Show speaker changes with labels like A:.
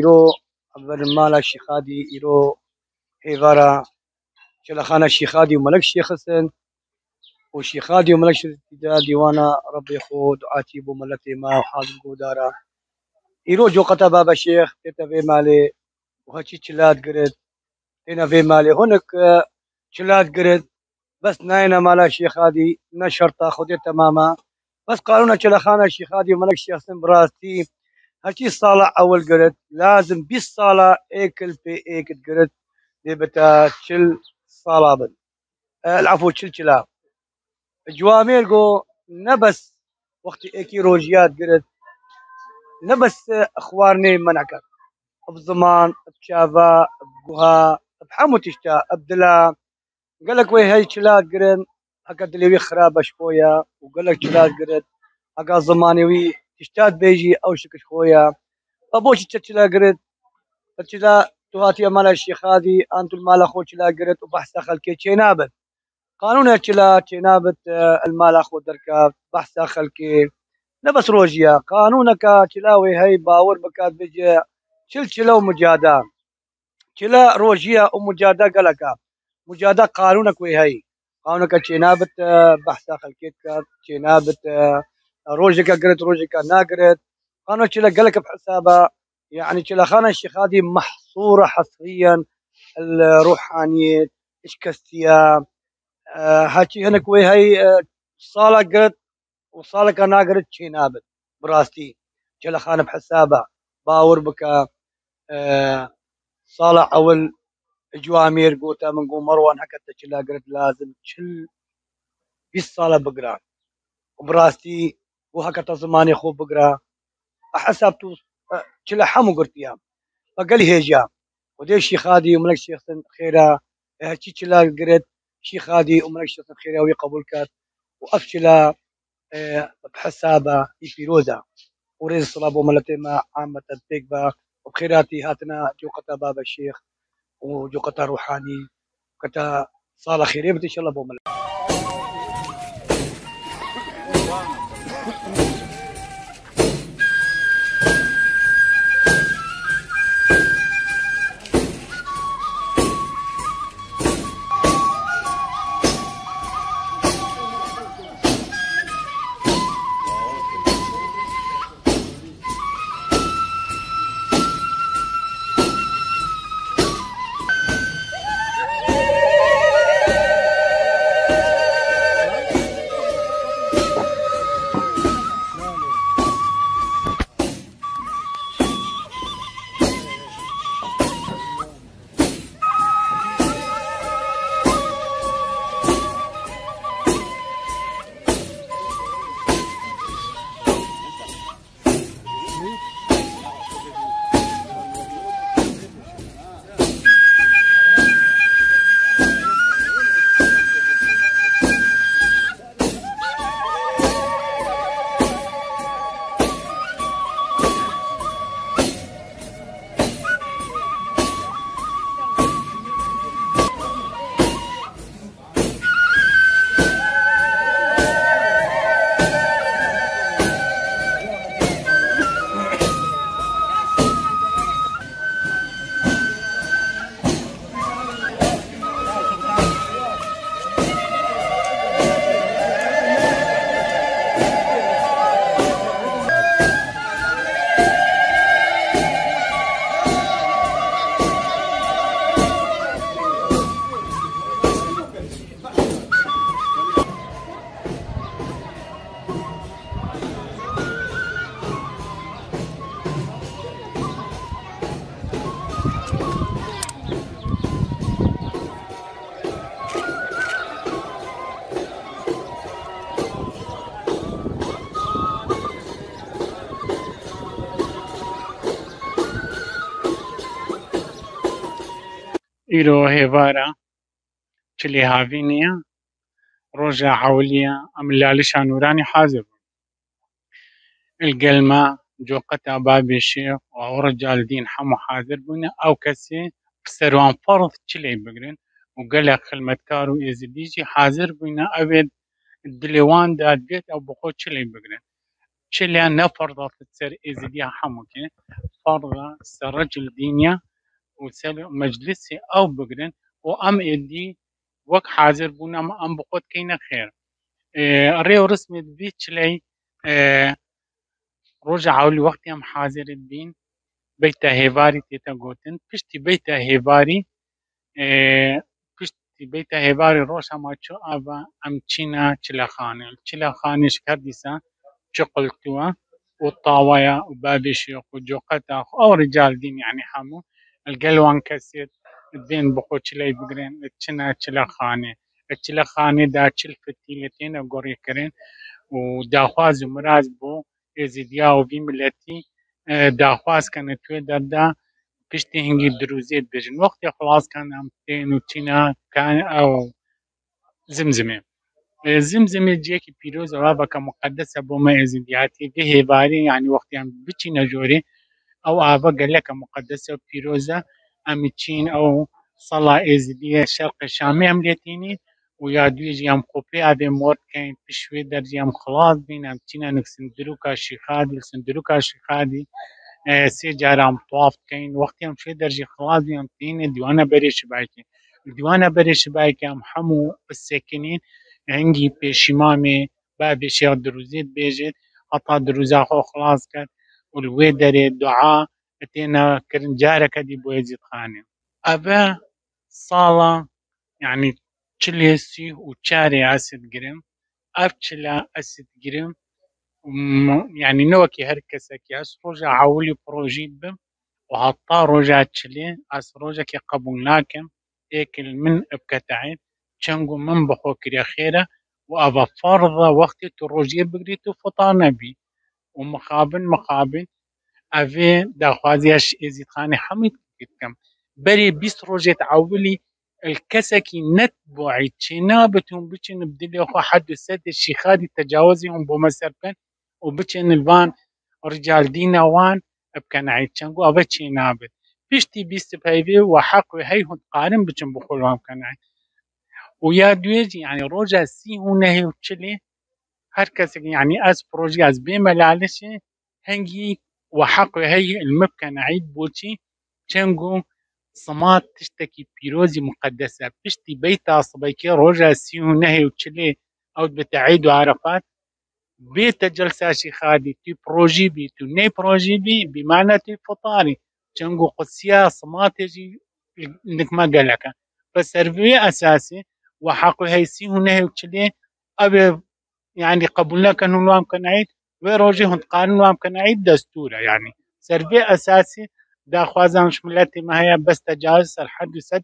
A: إيرو برمالا الشيخادي إيرو هيفارا شلخانا الشيخادي وملك الشيخ حسن وشيخادي وملك الشيخ ديوانا ربي خود دعاتي بو ملتي ما وحاضر قودارا. إيرو جو قتا بابا الشيخ تتفي مالي وهاتشي تشلات قرد هنا في مالي هناك تشلات قرد بس ناينا مالا الشيخ هادي نشرطة خذي تماما بس قانون شلخانا الشيخ هادي وملك الشيخ حسن براستي هاتشي صالة أول قرد لازم بالصالة ايكل في ايك قرد دي بتا تشل صالة بن. آه، العفو تشل جوامير جو نبس وقت ايكي روجيات قرد نبس اخوارني منعكت بزمان بشافا بقها بحمو تشتا بدلا قال لك وي هي تشلات قرن هكا دليوي خرابة شوية وقال لك تشلات قرن هكا زماني وي تشتات بيجي أو شكش خويا. ابوش تشلا قرد تشلا تواتي مال الشيخ هذه أنتو المال اخو تشلا قرد وبحث خلكي تشينابت قانون تشلا تشينابت آه، المال اخو دركا بحث خلكي نبس روجيا قانونك تشلاوي هي باور بكات بيجي. شل شلا ومجادا شلا روجيا ومجادا قالك مجادا قانونك وي هي. قانونك تشينابت آه، بحث خلكيتك تشينابت آه، روجك قرت روجك ناقرت قانون شلا قالك بحسابه. يعني شلا خانة الشيخ هذه محصورة حصريا الروحانية اشكستيا آه، هاتي هنك وي هي آه، صالة قرت وصالة كان ناقرت تشينابت براستي. شلا خانة بحسابه. باور بك آه، صالح اول جوامير قوتا من قو مروان حكت شلا قرت لازم شل بالصالة بقرا وبراستي وهكذا زماني خو بقرا. أحسب تو شلا حمو قرت يام فقال هيجا ودي شيخ هادي وملك شيخ خيرا هاتشي شلا قرت شيخ هادي وملك شيخ خيرا وي قبول كات. وافشلا آه، بحسابه في روزا وريز الصلاة وملتي ما عامة تيكبا وبخيراتي هاتنا جوقتا بابا الشيخ وجوقتا روحاني. كتا صالة خيرية شاء الله بومل
B: إلو هيفارا تلي هافينيا رجع حوليا أم لالشا نوراني حازب. القلمة جو قطع بابي الشيخ رجال دين حمو حازر بنا أو كسي بسروان فرض تلي بقرن وقال لك خلمة كارو إزديجي حازر بنا أبد الدليوان داد بيت أو بقو تلي بقرن. تلي نفرض في السر إزديا حمو كي فرض سرج الدينيا وسل مجلسي أو بقرن وأم ادي وك حاضر بونا أم بقوت كينا خير. آه الريو رسمي بيتشلي آه رجع عولي وقت ام حاضر الدين بيتا هيفاري تيتا قوتن. پشتی هيفاري آه پشتی بيتا هيفاري روش أما چو آبا أم چينا چلخانه چلخانه شكر ديسا شقلتوا والطاوية وبابي شيخ وجوقتا أو رجال دين يعني حمو ئەلگەلوان کەسێت دێن بخۆچی لای بگرێن چنا چلە خانێ. چلە خانێ دا چل فتی لە تێنە گۆڕیکردن و داخواز و مراز بۆ ئێزیدیا و بی ملەتی داخوازکەنە توێ دەردا پشتی هنگی دروزێت بژن. وەختی خلاصکان ئەم تێن و چیناکان ئەو زمزمێ. زمزمێ جیەکی پیرۆزەوە بەکە مقدسە بۆ مە ئێزیدیاتی بێ هێباری ینی وەختیان بچینە جۆرێ أو قال لك مقدسة بيروزة ام تشين أو صلاة ازدية شرق الشامي ام ليتيني ويا دويجي ام خوبي أبي مورد كاين بشوي درجي ام خلاص بين ام تينا نكسندروكا شيخادي سندروكا شيخادي آه سي جارام طواف كاين وقت ام شوي درجي خلاص بين ام تيني ديوانا بريش بايكي ديوانا بريش بايكي ام حمو الساكنين هنگی پێشیمامێ با بێشێ دروزێت بێژێت هەتا دروزا خۆ خلاص کرد و لێ دەرێ دوعا تێنە کردن جارەکە دی بۆ ێزیت خانێ ئەبە ساڵە یعنی چلێ سی و چارێ ئاسد گرم ئەف چلا ئەسد گرم یعنی نەوەکی هەر کەسێکی هەست ڕۆژە عولی پرۆژیت بم. و هەتا ڕۆژات چلێ ئەس ڕۆژێکی قبول ناکەم ئێکل من بکەتەعید چەنگ و من بخۆ کرێ خێرە و ئەڤە فەرضە وەختی تو ڕۆژیە بگریت و فتا نەبی و مخابن مخابن ئەڤێ داخوازیاش ئێزیدخانی حەمید بکەم. بەرێ بیست ڕۆژێت عولی الكسكي نت بوعي تشينا بتون بچن بدلي خو حد سد الشيخادي تجاوزي هم بمسر كان وبچن الفان رجال دينا وان بكن عيد چنگو أبا تشينا بت بيشتي بيست بهيفي وحق هي هون قارن بچن بخول وام كان ويا دويج يعني روجا سي هونه وچلي هر کس يعني از بروجي از بملالشه هنگي وحق هي المبكن عيد بوتي چنگو صمات تشتكي بيروزي مقدسة بشتي بيتا صبيكي روجا سي هونه وچلي أو بتعيد عرفات. بيت جلسة شيخادي تي بروجي بي تو ني بروجي بي بمعنى تي فطاري چنگو قدسية صمات يجي انك ما قالك فسرفي اساسي وحق هيسي هونه وچلي ابي يعني قبولنا كانوا نوام كان عيد وروجي هند قانون كان عيد دستورة يعني. سرفي أساسي دا خوازان شملتي ما هي بس تجاوز الحد وسد